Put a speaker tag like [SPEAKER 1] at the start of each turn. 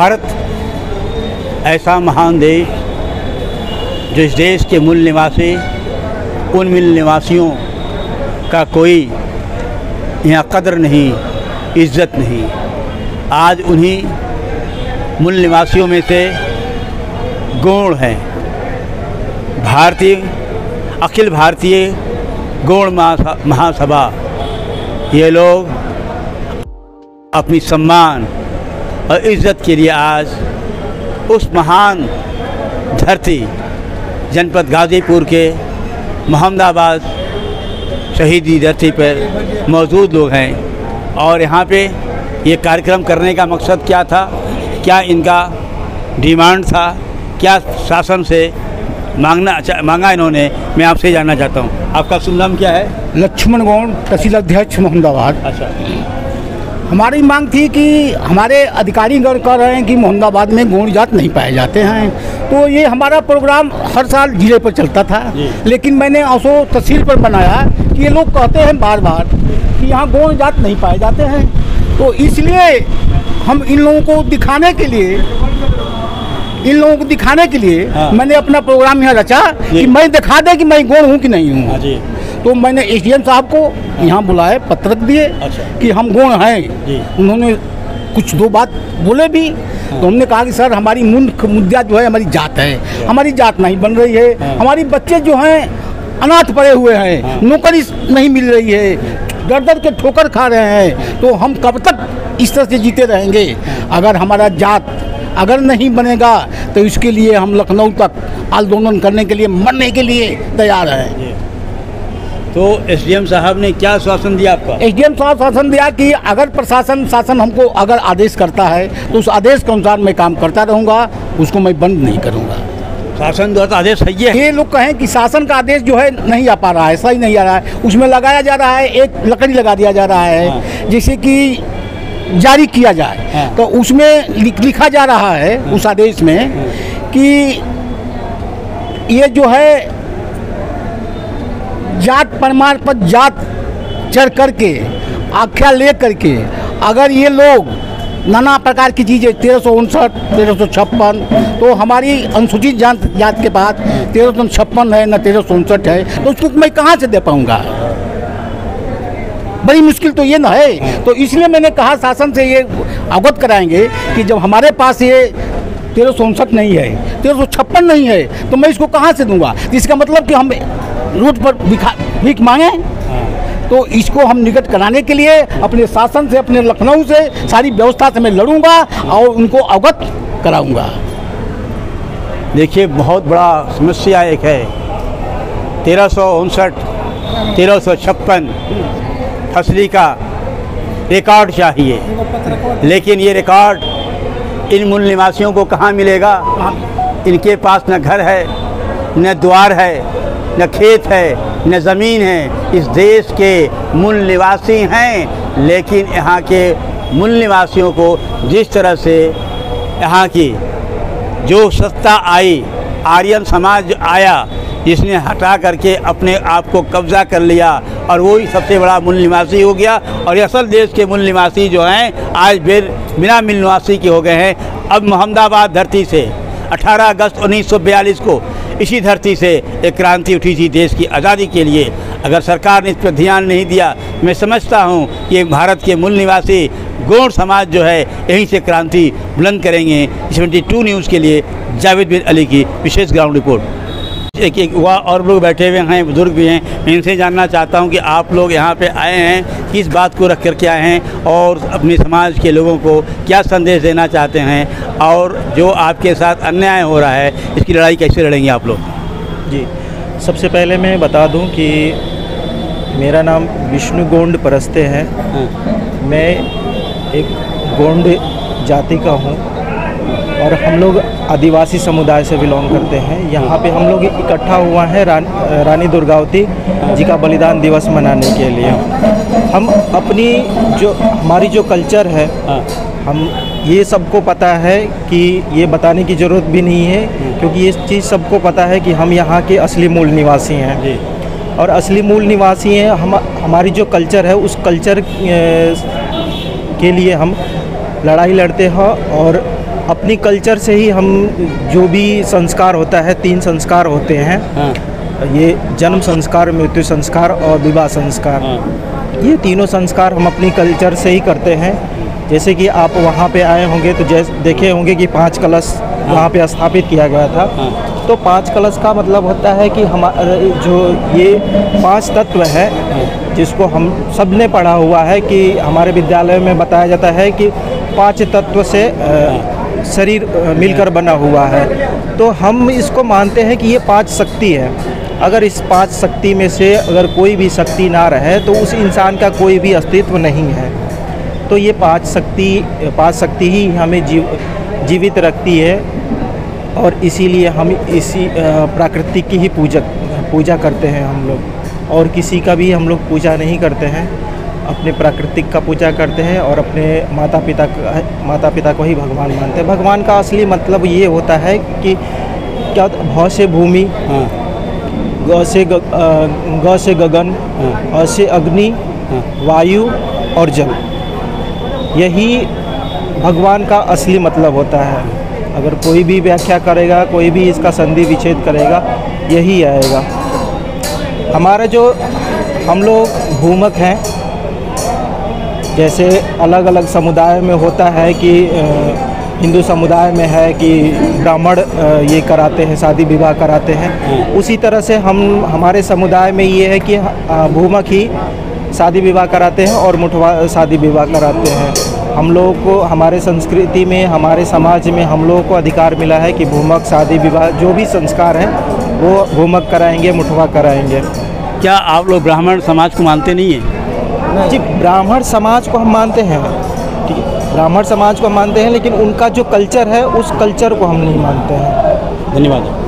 [SPEAKER 1] भारत ऐसा महान देश जो इस देश के मूल निवासी, उन मूल निवासियों का कोई यहाँ कदर नहीं, इज़्ज़त नहीं। आज उन्हीं मूल निवासियों में से गौण हैं। भारतीय, अखिल भारतीय गौण महासभा, ये लोग अपनी सम्मान और इज़्ज़त के लिए आज उस महान धरती जनपद गाज़ीपुर के मोहम्मदाबाद शहीदी धरती पर मौजूद लोग हैं। और यहाँ पे ये कार्यक्रम करने का मकसद क्या था? क्या इनका डिमांड था? क्या शासन से मांगना मांगा इन्होंने? मैं आपसे जानना चाहता हूँ। आपका शुभ नाम क्या है?
[SPEAKER 2] लक्ष्मण गौड़ तहसील अध्यक्ष मोहम्मदाबाद।
[SPEAKER 1] अच्छा।
[SPEAKER 2] हमारी मांग थी कि हमारे अधिकारी गण कह रहे हैं कि मोहम्मदाबाद में गौड़ जात नहीं पाए जाते हैं। तो ये हमारा प्रोग्राम हर साल ज़िले पर चलता था। लेकिन मैंने असो तहसील पर बनाया कि ये लोग कहते हैं बार बार कि यहाँ गौड़ जात नहीं पाए जाते हैं। तो इसलिए हम इन लोगों को दिखाने के लिए इन लोगों को दिखाने के लिए
[SPEAKER 1] हाँ।
[SPEAKER 2] मैंने अपना प्रोग्राम यहाँ रचा कि मैं दिखा दे कि मैं गौड़ हूँ कि नहीं हूँ।
[SPEAKER 1] हाँ जी।
[SPEAKER 2] तो मैंने एसडीएम साहब को यहाँ बुलाए पत्रक दिए
[SPEAKER 1] अच्छा।
[SPEAKER 2] कि हम गुण हैं। उन्होंने कुछ दो बात बोले भी। तो हमने कहा कि सर हमारी मुख्य मुद्दा जो है हमारी जात है। हमारी जात नहीं बन रही है।
[SPEAKER 1] हाँ।
[SPEAKER 2] हमारी बच्चे जो हैं अनाथ पड़े हुए
[SPEAKER 1] हाँ।
[SPEAKER 2] हैं। नौकरी नहीं मिल रही है। दर दर के ठोकर खा रहे हैं। तो हम कब तक इस तरह से जीते रहेंगे? अगर हमारा जात अगर नहीं बनेगा तो इसके लिए हम लखनऊ तक आंदोलन करने के लिए मरने के लिए तैयार हैं।
[SPEAKER 1] तो एसडीएम साहब ने क्या आश्वासन दिया आपका?
[SPEAKER 2] एसडीएम साहब शासन दिया कि अगर प्रशासन शासन हमको अगर आदेश करता है तो उस आदेश के अनुसार मैं काम करता रहूँगा उसको मैं बंद नहीं करूँगा।
[SPEAKER 1] शासन द्वारा आदेश सही है।
[SPEAKER 2] ये लोग कहें कि शासन का आदेश जो है नहीं आ पा रहा है सही नहीं आ रहा है। उसमें लगाया जा रहा है एक लकड़ी लगा दिया जा रहा है जैसे कि जारी किया जाए।
[SPEAKER 1] हाँ।
[SPEAKER 2] तो उसमें लिखा जा रहा है उस आदेश में कि ये जो है जात प्रमाण पत्र जात चढ़ करके, आख्या ले करके, अगर ये लोग नाना प्रकार की चीज़ें, तेरह सौ उनसठ, तेरह सौ छप्पन तो हमारी अनुसूचित जात जात के पास तेरह सौ छप्पन है, न तेरह सौ उनसठ है तो उसको मैं कहाँ से दे पाऊँगा? बड़ी मुश्किल तो ये ना है। तो इसलिए मैंने कहा शासन से ये अवगत कराएँगे कि जब हमारे पास ये तेरह सौ उनसठ नहीं है, तेरह सौ छप्पन नहीं है तो मैं इसको कहाँ से दूँगा? इसका मतलब कि हम रोड पर भिखा भीख मांगे। तो इसको हम निकट कराने के लिए अपने शासन से अपने लखनऊ से सारी व्यवस्था से मैं लड़ूँगा और उनको अवगत कराऊँगा।
[SPEAKER 1] देखिए बहुत बड़ा समस्या एक है। तेरह सौ उनसठ तेरह सौ छप्पन फसली का रिकॉर्ड चाहिए। लेकिन ये रिकॉर्ड इन मूल निवासियों को कहाँ मिलेगा? इनके पास न घर है न द्वार है न खेत है, न ज़मीन है, इस देश के मूल निवासी हैं। लेकिन यहाँ के मूल निवासियों को जिस तरह से यहाँ की जो सत्ता आई, आर्यन समाज आया जिसने हटा करके अपने आप को कब्जा कर लिया और वही सबसे बड़ा मूल निवासी हो गया। और असल देश के मूल निवासी जो हैं, आज फिर बिना मूल निवासी के हो गए हैं। अब मोहम्मदाबाद धरती से 18 अगस्त 1942 को इसी धरती से एक क्रांति उठी थी देश की आज़ादी के लिए। अगर सरकार ने इस पर ध्यान नहीं दिया, मैं समझता हूँ कि भारत के मूल निवासी गौड़ समाज जो है, यहीं से क्रांति बुलंद करेंगे। सेवेंटी न्यूज़ के लिए जावेद बिन अली की विशेष ग्राउंड रिपोर्ट। एक एक युवा और लोग बैठे हुए हैं बुज़ुर्ग भी हैं। मैं इनसे जानना चाहता हूँ कि आप लोग यहाँ पे आए हैं किस बात को रख कर के आए हैं और अपने समाज के लोगों को क्या संदेश देना चाहते हैं और जो आपके साथ अन्याय हो रहा है इसकी लड़ाई कैसे लड़ेंगे आप लोग?
[SPEAKER 3] जी सबसे पहले मैं बता दूँ कि मेरा नाम विष्णु गोंड परस्ते हैं। मैं एक गोंड जाति का हूँ। और हम लोग आदिवासी समुदाय से बिलोंग करते हैं। यहाँ पे हम लोग इकट्ठा हुआ है रान, रानी दुर्गावती जी का बलिदान दिवस मनाने के लिए। हम अपनी जो हमारी जो कल्चर है हम ये सबको पता है कि ये बताने की ज़रूरत भी नहीं है क्योंकि ये चीज़ सबको पता है कि हम यहाँ के असली मूल निवासी हैं।
[SPEAKER 1] जी।
[SPEAKER 3] और असली मूल निवासी हैं हम हमारी जो कल्चर है उस कल्चर के लिए हम लड़ाई लड़ते हैं और अपनी कल्चर से ही हम जो भी संस्कार होता है तीन संस्कार होते हैं।
[SPEAKER 1] हाँ।
[SPEAKER 3] ये जन्म संस्कार मृत्यु संस्कार और विवाह संस्कार।
[SPEAKER 1] हाँ।
[SPEAKER 3] ये तीनों संस्कार हम अपनी कल्चर से ही करते हैं। जैसे कि आप वहाँ पे आए होंगे तो जैसे देखे होंगे कि पाँच कलश हाँ। वहाँ पे स्थापित किया गया था।
[SPEAKER 1] हाँ।
[SPEAKER 3] तो पाँच कलश का मतलब होता है कि हमारे जो ये पाँच तत्व है जिसको हम सबने पढ़ा हुआ है कि हमारे विद्यालय में बताया जाता है कि पाँच तत्व से अ, शरीर मिलकर बना हुआ है। तो हम इसको मानते हैं कि ये पाँच शक्ति है। अगर इस पाँच शक्ति में से अगर कोई भी शक्ति ना रहे तो उस इंसान का कोई भी अस्तित्व नहीं है। तो ये पाँच शक्ति पाँच शक्ति ही हमें जीव, जीवित रखती है और इसीलिए हम इसी प्राकृतिक की ही पूजा पूजा करते हैं हम लोग। और किसी का भी हम लोग पूजा नहीं करते हैं। अपने प्राकृतिक का पूजा करते हैं और अपने माता पिता का माता पिता को ही भगवान मानते हैं। भगवान का असली मतलब ये होता है कि क्या भौ से भूमि
[SPEAKER 1] हाँ।
[SPEAKER 3] ग से ग, ग से गगन
[SPEAKER 1] हाँ।
[SPEAKER 3] अ से अग्नि
[SPEAKER 1] हाँ।
[SPEAKER 3] वायु और जल। यही भगवान का असली मतलब होता है। अगर कोई भी व्याख्या करेगा कोई भी इसका संधि विच्छेद करेगा यही आएगा। हमारा जो हम लोग भूमक हैं जैसे अलग अलग समुदाय में होता है कि हिंदू समुदाय में है कि ब्राह्मण ये कराते हैं शादी विवाह कराते हैं। उसी तरह से हम हमारे समुदाय में ये है कि भूमक ही शादी विवाह कराते हैं और मुठवा शादी विवाह कराते हैं। हम लोगों को हमारे संस्कृति में हमारे समाज में हम लोगों को अधिकार मिला है कि भूमक शादी विवाह जो भी संस्कार हैं वो भूमक कराएँगे मुठवा कराएँगे।
[SPEAKER 1] क्या आप लोग ब्राह्मण समाज को मानते नहीं हैं?
[SPEAKER 3] जी ब्राह्मण समाज को हम मानते हैं। ठीक है ब्राह्मण समाज को हम मानते हैं लेकिन उनका जो कल्चर है उस कल्चर को हम नहीं मानते हैं।
[SPEAKER 1] धन्यवाद।